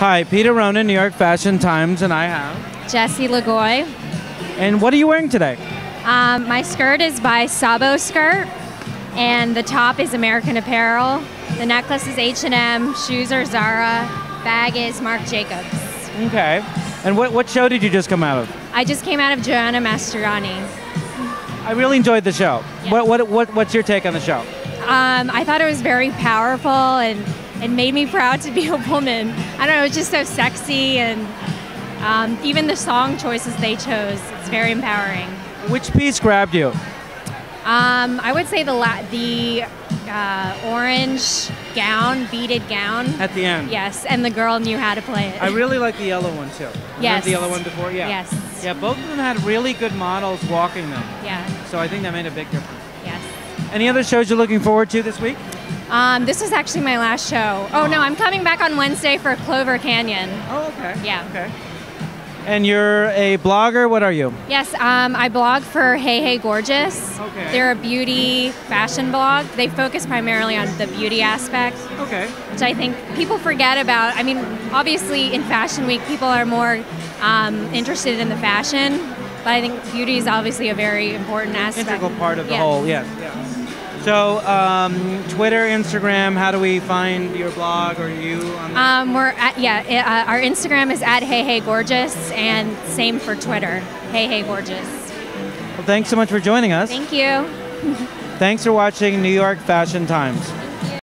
Hi, Peter Ronan, New York Fashion Times, and I have. Jesse Lagoy. And what are you wearing today? Um, my skirt is by Sabo Skirt, and the top is American Apparel. The necklace is H&M, shoes are Zara, bag is Marc Jacobs. Okay. And what, what show did you just come out of? I just came out of Joanna Mastroianni. I really enjoyed the show. Yeah. What, what, what, what's your take on the show? Um, I thought it was very powerful and it made me proud to be a woman. I don't know, it was just so sexy and um, even the song choices they chose, it's very empowering. Which piece grabbed you? Um, I would say the la- the uh, orange gown, beaded gown. At the end. Yes, and the girl knew how to play it. I really like the yellow one too. Remember Yes. the yellow one before? Yeah. Yes. Yeah, both of them had really good models walking them. Yeah. So I think that made a big difference. Yes. Any other shows you're looking forward to this week? Um, this was actually my last show. Oh no, I'm coming back on Wednesday for Clover Canyon. Oh, okay. Yeah. Okay. And you're a blogger. What are you? Yes, um, I blog for Hey Hey Gorgeous. Okay. They're a beauty fashion blog. They focus primarily on the beauty aspect, Okay. which I think people forget about. I mean, obviously in Fashion Week, people are more um, interested in the fashion, but I think beauty is obviously a very important aspect. Integral part of the Yeah. whole. Yes. So um, Twitter, Instagram. How do we find your blog or you? On Um, we're at yeah. Uh, our Instagram is at Hey Hey Gorgeous, and same for Twitter. Hey Hey Gorgeous. well, thanks so much for joining us. Thank you. Thanks for watching New York Fashion Times.